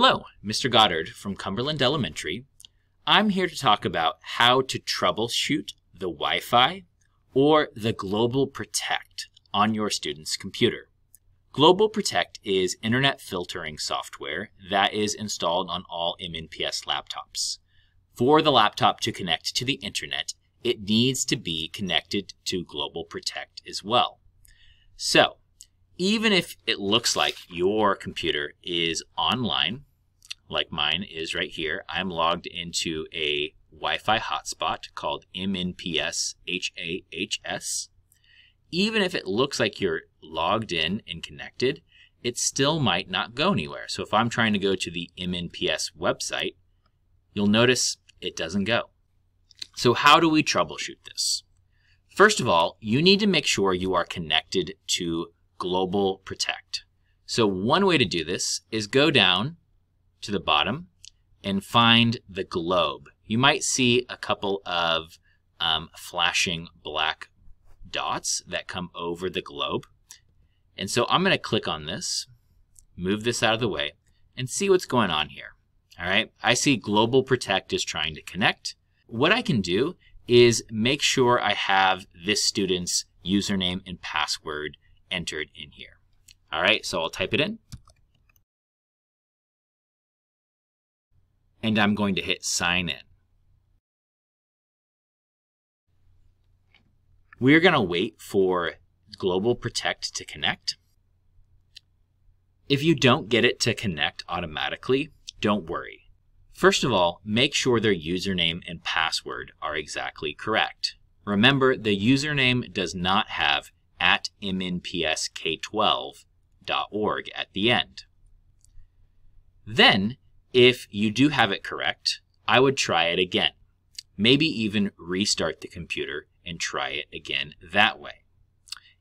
Hello, Mr. Goddard from Cumberland Elementary. I'm here to talk about how to troubleshoot the Wi-Fi or the Global Protect on your student's computer. Global Protect is internet filtering software that is installed on all MNPS laptops. For the laptop to connect to the internet, it needs to be connected to Global Protect as well. So, even if it looks like your computer is online, like mine is right here, I'm logged into a Wi-Fi hotspot called MNPS HAHS. Even if it looks like you're logged in and connected, it still might not go anywhere. So if I'm trying to go to the MNPS website, you'll notice it doesn't go. So how do we troubleshoot this? First of all, you need to make sure you are connected to Global Protect. So one way to do this is go down to the bottom and find the globe. You might see a couple of um, flashing black dots that come over the globe. And so I'm going to click on this, move this out of the way, and see what's going on here. All right, I see Global Protect is trying to connect. What I can do is make sure I have this student's username and password entered in here. All right, so I'll type it in. And I'm going to hit sign in. We're going to wait for Global Protect to connect. If you don't get it to connect automatically, don't worry. First of all, make sure their username and password are exactly correct. Remember, the username does not have at mnpsk12.org at the end. Then, if you do have it correct, I would try it again. Maybe even restart the computer and try it again that way.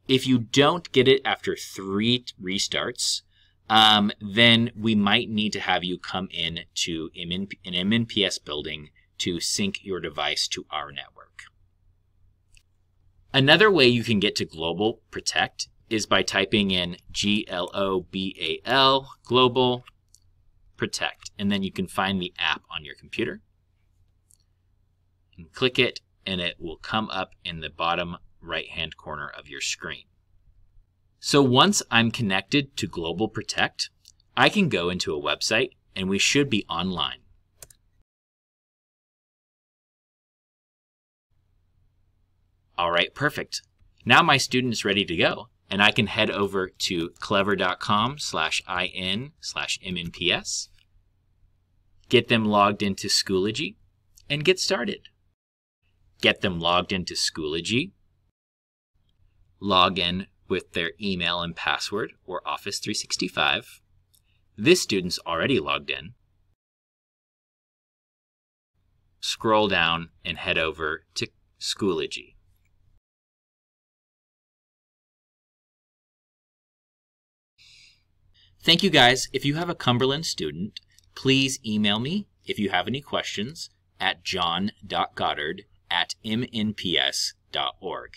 If you don't get it after three restarts, um, then we might need to have you come in to an MNPS building to sync your device to our network. Another way you can get to Global Protect is by typing in G-L-O-B-A-L, Global Protect, and then you can find the app on your computer. And click it, and it will come up in the bottom right-hand corner of your screen. So once I'm connected to Global Protect, I can go into a website and we should be online. All right, perfect. Now my student is ready to go and I can head over to clever.com slash in slash MNPS, get them logged into Schoology, and get started. Get them logged into Schoology, log in with their email and password or Office 365. This student's already logged in. Scroll down and head over to Schoology. Thank you guys. If you have a Cumberland student, please email me if you have any questions at john.goddard at mnps.org.